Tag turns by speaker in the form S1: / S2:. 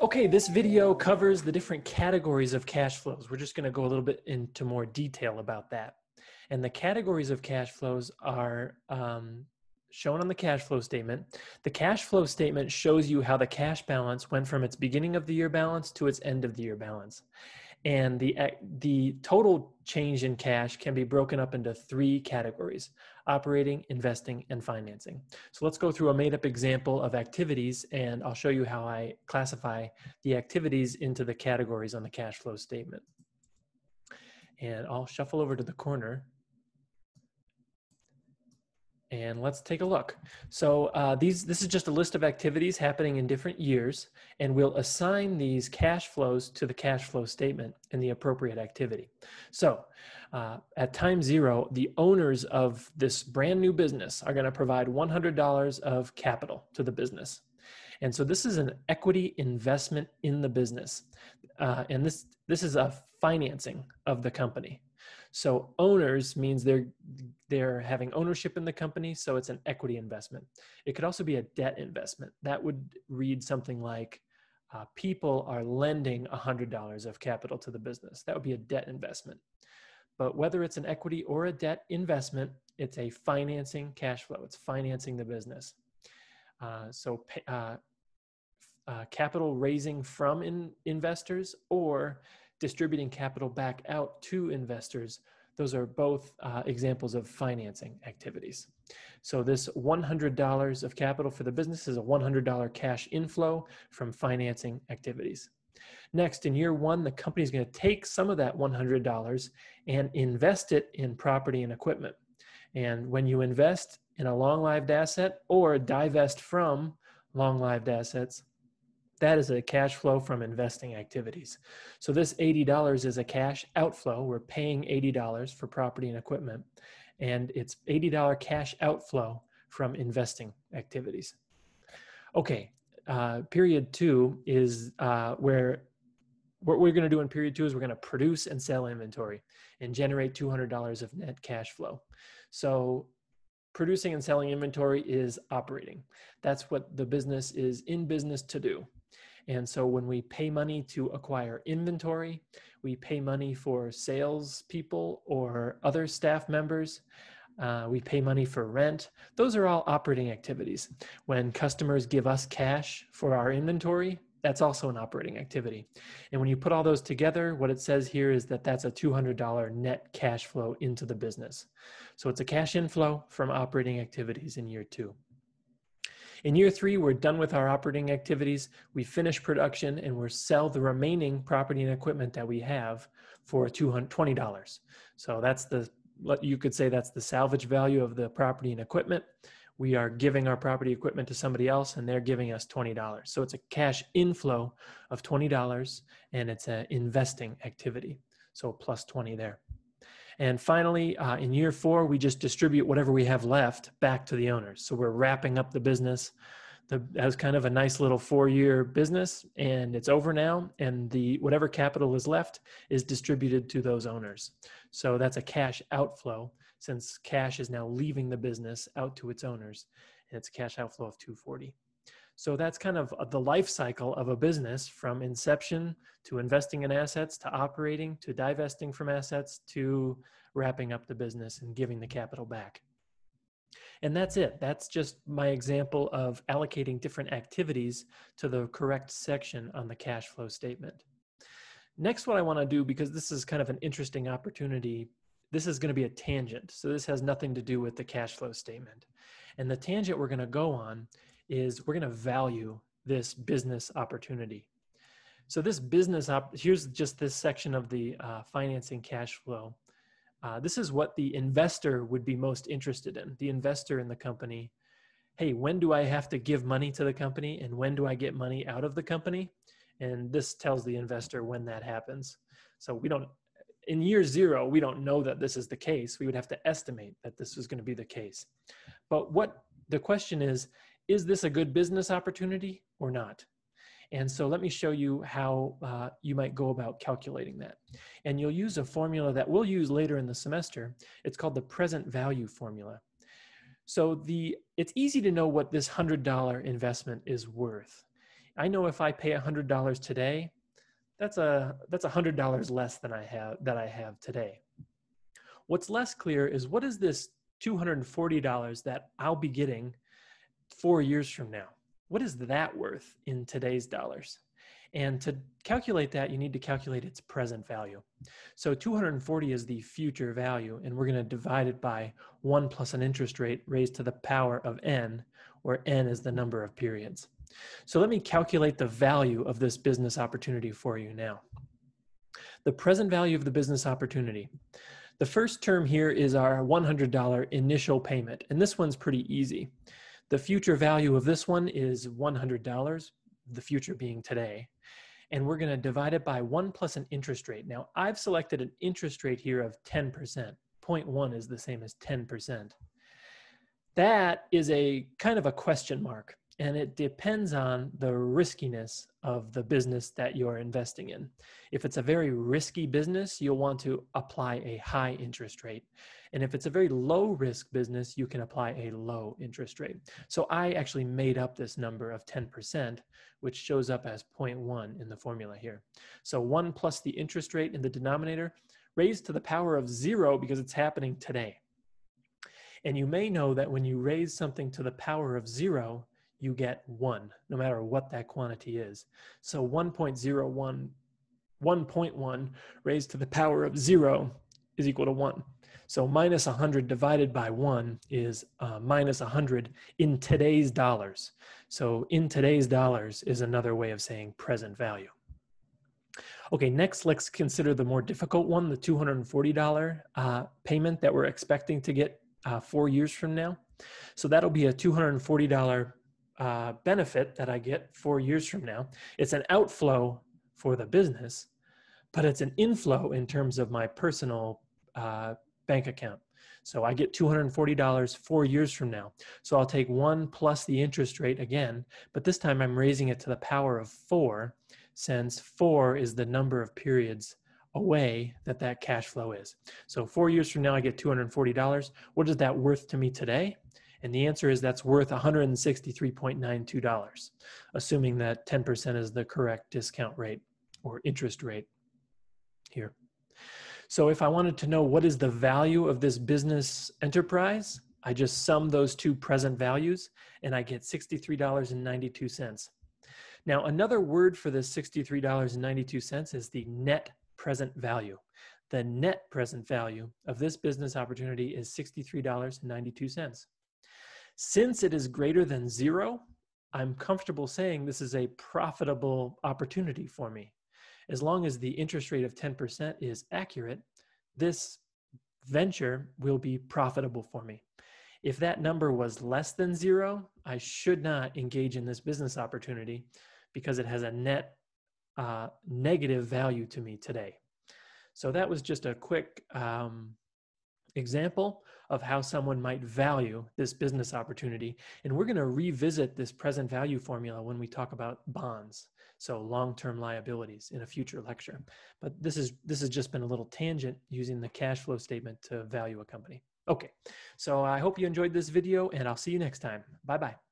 S1: Okay, this video covers the different categories of cash flows. We're just going to go a little bit into more detail about that. And the categories of cash flows are um, shown on the cash flow statement. The cash flow statement shows you how the cash balance went from its beginning of the year balance to its end of the year balance. And the, the total change in cash can be broken up into three categories operating, investing, and financing. So let's go through a made up example of activities, and I'll show you how I classify the activities into the categories on the cash flow statement. And I'll shuffle over to the corner and let's take a look. So uh, these, this is just a list of activities happening in different years, and we'll assign these cash flows to the cash flow statement in the appropriate activity. So uh, at time zero, the owners of this brand new business are gonna provide $100 of capital to the business. And so this is an equity investment in the business. Uh, and this, this is a financing of the company. So owners means they're they're having ownership in the company, so it's an equity investment. It could also be a debt investment. That would read something like uh, people are lending $100 of capital to the business. That would be a debt investment. But whether it's an equity or a debt investment, it's a financing cash flow. It's financing the business. Uh, so uh, uh, capital raising from in investors or distributing capital back out to investors, those are both uh, examples of financing activities. So this $100 of capital for the business is a $100 cash inflow from financing activities. Next, in year one, the company is going to take some of that $100 and invest it in property and equipment. And when you invest in a long-lived asset or divest from long-lived assets, that is a cash flow from investing activities. So this $80 is a cash outflow. We're paying $80 for property and equipment, and it's $80 cash outflow from investing activities. Okay, uh, period two is uh, where what we're going to do in period two is we're going to produce and sell inventory and generate $200 of net cash flow. So producing and selling inventory is operating. That's what the business is in business to do. And so when we pay money to acquire inventory, we pay money for sales people or other staff members. Uh, we pay money for rent. Those are all operating activities. When customers give us cash for our inventory, that's also an operating activity. And when you put all those together, what it says here is that that's a $200 net cash flow into the business. So it's a cash inflow from operating activities in year two. In year three, we're done with our operating activities. We finish production and we sell the remaining property and equipment that we have for $220. So that's the, you could say that's the salvage value of the property and equipment. We are giving our property equipment to somebody else and they're giving us $20. So it's a cash inflow of $20 and it's an investing activity. So plus 20 there. And finally, uh, in year four, we just distribute whatever we have left back to the owners. So we're wrapping up the business. The, that was kind of a nice little four-year business, and it's over now. And the whatever capital is left is distributed to those owners. So that's a cash outflow, since cash is now leaving the business out to its owners, and it's a cash outflow of 240. So that's kind of uh, the life cycle of a business from inception to investing in assets to operating to divesting from assets to wrapping up the business and giving the capital back. And that's it. That's just my example of allocating different activities to the correct section on the cash flow statement. Next, what I want to do, because this is kind of an interesting opportunity, this is going to be a tangent. So this has nothing to do with the cash flow statement. And the tangent we're going to go on is we're going to value this business opportunity. So this business op, here's just this section of the uh, financing cash flow. Uh, this is what the investor would be most interested in. The investor in the company. Hey, when do I have to give money to the company, and when do I get money out of the company? And this tells the investor when that happens. So we don't. In year zero, we don't know that this is the case. We would have to estimate that this is going to be the case. But what the question is is this a good business opportunity or not? And so let me show you how uh, you might go about calculating that. And you'll use a formula that we'll use later in the semester. It's called the present value formula. So the it's easy to know what this $100 investment is worth. I know if I pay $100 today, that's a that's $100 less than I have that I have today. What's less clear is what is this $240 that I'll be getting 4 years from now? What is that worth in today's dollars? And to calculate that, you need to calculate its present value. So 240 is the future value, and we're going to divide it by 1 plus an interest rate raised to the power of n, where n is the number of periods. So let me calculate the value of this business opportunity for you now. The present value of the business opportunity. The first term here is our $100 initial payment, and this one's pretty easy. The future value of this one is $100, the future being today and we're going to divide it by 1 plus an interest rate. Now, I've selected an interest rate here of 10%. 0.1 is the same as 10%. That is a kind of a question mark, and it depends on the riskiness of the business that you're investing in. If it's a very risky business, you'll want to apply a high interest rate. And if it's a very low risk business, you can apply a low interest rate. So I actually made up this number of 10%, which shows up as 0.1 in the formula here. So 1 plus the interest rate in the denominator raised to the power of 0 because it's happening today. And you may know that when you raise something to the power of 0, you get 1, no matter what that quantity is. So 1.01, 1.1 raised to the power of 0 is equal to 1. So minus 100 divided by 1 is uh, minus 100 in today's dollars. So in today's dollars is another way of saying present value. Okay, next let's consider the more difficult one, the $240 uh, payment that we're expecting to get uh, four years from now. So that'll be a $240 uh, benefit that I get four years from now. It's an outflow for the business, but it's an inflow in terms of my personal uh, bank account. So I get $240 four years from now. So I'll take one plus the interest rate again, but this time I'm raising it to the power of four since four is the number of periods away that that cash flow is. So four years from now, I get $240. What is that worth to me today? And the answer is that's worth $163.92, assuming that 10% is the correct discount rate or interest rate here. So if I wanted to know what is the value of this business enterprise, I just sum those two present values and I get $63.92. Now, another word for this $63.92 is the net present value. The net present value of this business opportunity is $63.92. Since it is greater than zero, I'm comfortable saying this is a profitable opportunity for me as long as the interest rate of 10% is accurate, this venture will be profitable for me. If that number was less than zero, I should not engage in this business opportunity because it has a net uh, negative value to me today. So that was just a quick um, example of how someone might value this business opportunity. And we're going to revisit this present value formula when we talk about bonds so long-term liabilities in a future lecture. But this is this has just been a little tangent using the cash flow statement to value a company. Okay, so I hope you enjoyed this video and I'll see you next time. Bye-bye.